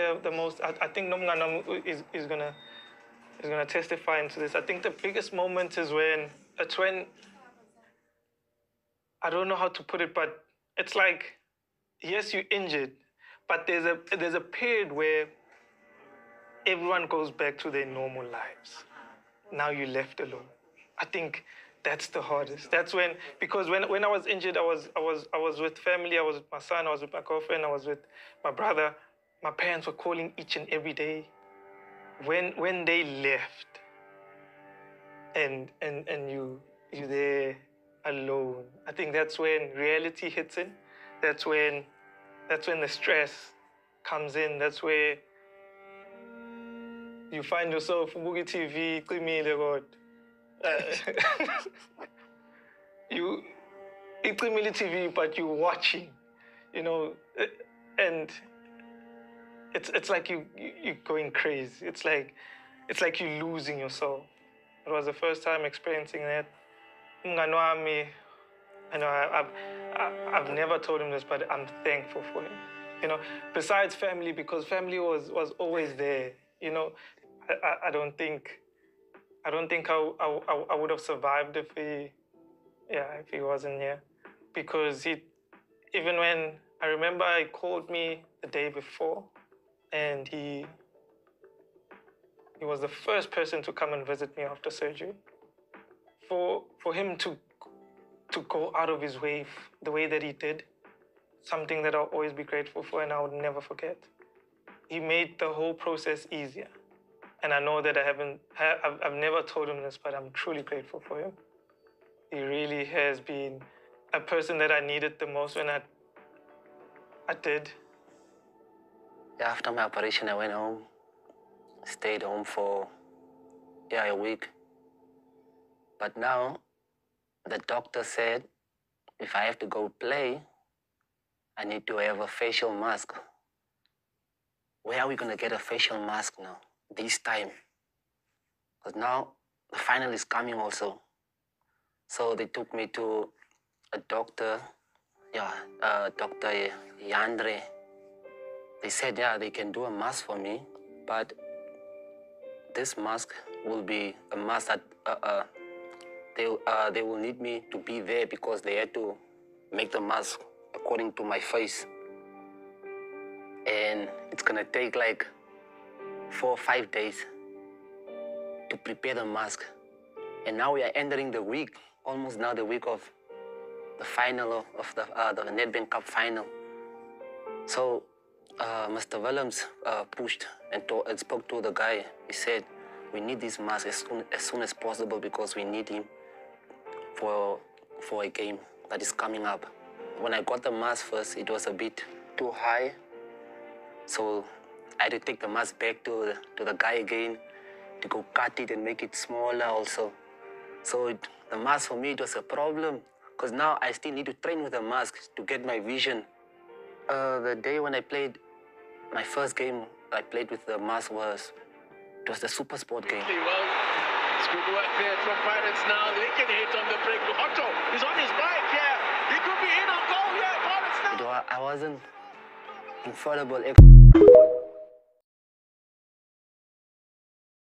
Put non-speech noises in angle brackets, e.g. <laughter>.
the the most. I, I think Nomngana is is gonna is gonna testify into this. I think the biggest moment is when it's when I don't know how to put it, but it's like yes, you're injured, but there's a there's a period where everyone goes back to their normal lives. Now you're left alone. I think that's the hardest. That's when because when, when I was injured, I was I was I was with family. I was with my son. I was with my girlfriend. I was with my brother. My parents were calling each and every day. When when they left, and and and you you there alone. I think that's when reality hits in. That's when that's when the stress comes in. That's where you find yourself Boogie TV, Qimile God. Uh, <laughs> you Qimile TV, but you're watching, you know, and it's it's like you, you you're going crazy. It's like it's like you're losing yourself. It was the first time experiencing that. Umngani wami, I know I, I've I, I've never told him this, but I'm thankful for him. You know, besides family, because family was was always there. You know, I, I, I don't think I don't think I, I, I- I would have survived if he yeah if he wasn't here because he even when I remember he called me the day before and he he was the first person to come and visit me after surgery. For for him to to go out of his way the way that he did something that I'll always be grateful for and I would never forget. He made the whole process easier. And I know that I haven't I've, I've never told him this but I'm truly grateful for him. He really has been a person that I needed the most when I I did after my operation, I went home, stayed home for yeah a week. But now, the doctor said if I have to go play, I need to have a facial mask. Where are we gonna get a facial mask now? This time, because now the final is coming also. So they took me to a doctor, yeah, uh, Doctor Yandre they said, yeah, they can do a mask for me, but this mask will be a mask that uh, uh, they, uh, they will need me to be there because they had to make the mask according to my face. And it's gonna take like four or five days to prepare the mask. And now we are entering the week, almost now the week of the final of, the, uh, the Nedbank Cup final. So uh, Mr. Willems uh, pushed and, to- and spoke to the guy. He said, "We need this mask as soon, as soon as possible because we need him for for a game that is coming up." When I got the mask first, it was a bit too high, so I had to take the mask back to the, to the guy again to go cut it and make it smaller also. So it, the mask for me it was a problem because now I still need to train with the mask to get my vision. Uh, the day when I played my first game, I played with the Mars was it was the Super Sport game. Well. It's good work there from Pirates now. They can hit on the break. Otto is on his bike here. He could be in on goal here. Pirates now. I wasn't.